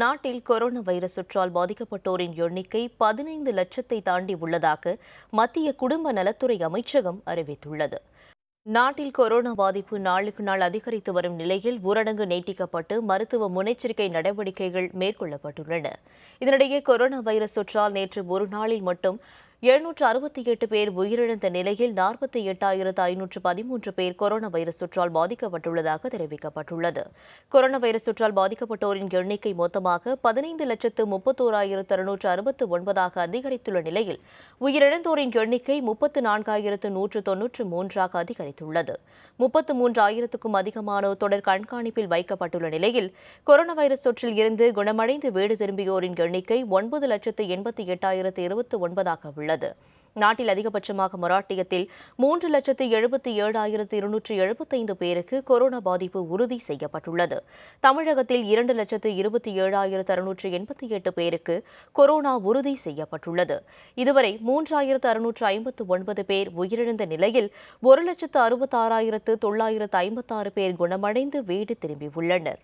நாட்டில் corona virus தொற்றால் பாதிக்கப்பட்டோரின் எண்ணிக்கை பதினைந்து லட்சத்தை தாண்டி உள்ளதாக மத்திய குடும்ப நலத்துறை அமைச்சகம் அறிவித்துள்ளது. நாட்டில் கொரோனா பாதிப்பு நாளுக்கு நாள் அதிகரித்து வரும் நிலையில் ஊரடங்கு நீட்டிக்கப்பட்டு மருத்துவ முன்னெச்சரிக்கை நடவடிக்கைகள் மேற்கொள்ளப்பட்டுள்ளன. இதனிடையே கொரோனா வைரஸ் தொற்றால் நேற்று ஒரு நாளில் மட்டும் எழுநூற்று அறுபத்தி எட்டு பேர் உயிரிழந்த நிலையில் நாற்பத்தி எட்டாயிரத்து ஐநூற்று பதிமூன்று பேர் கொரோனா வைரஸ் தொற்றால் பாதிக்கப்பட்டுள்ளதாக தெரிவிக்கப்பட்டுள்ளது. கொரோனா வைரஸ் தொற்றால் பாதிக்கப்பட்டோரின் எண்ணிக்கை மொத்தமாக பதினைந்து லட்சத்து முப்பத்தோராயிரத்து அறுநூற்று அறுபத்து ஒன்பதாக அதிகரித்துள்ள நிலையில் உயிரிழந்தோரின் எண்ணிக்கை முப்பத்து நான்காயிரத்து நூற்று தொன்னூற்று மூன்றாக அதிகரித்துள்ளது. முப்பத்து மூன்றாயிரத்துக்கும் அதிகமானோர் தொடர் கண்காணிப்பில் வைக்கப்பட்டுள்ள நிலையில் கொரோனா வைரஸ் தொற்றில் இருந்து குணமடைந்து வீடு திரும்பியோரின் எண்ணிக்கை ஒன்பது லட்சத்து எண்பத்தி எட்டாயிரத்து இருபத்தி ஒன்பதாக உள்ளது. உள்ளது. நாட்டில் அதிகபட்சமாக மராட்டியத்தில் மூன்று லட்சத்து எழுபத்தி ஏழாயிரத்து இருநூற்று எழுபத்தைந்து பேருக்கு கொரோனா பாதிப்பு உறுதி செய்யப்பட்டுள்ளது. தமிழகத்தில் இரண்டு லட்சத்து இருபத்தி ஏழாயிரத்து அறுநூற்று எண்பத்தி எட்டு பேருக்கு கொரோனா உறுதி செய்யப்பட்டுள்ளது. இதுவரை மூன்றாயிரத்து அறுநூற்று ஐம்பத்து ஒன்பது பேர் உயிரிழந்த நிலையில் ஒரு லட்சத்து அறுபத்தாறாயிரத்து தொள்ளாயிரத்து ஐம்பத்தாறு பேர் குணமடைந்து வீடு திரும்பியுள்ளனா்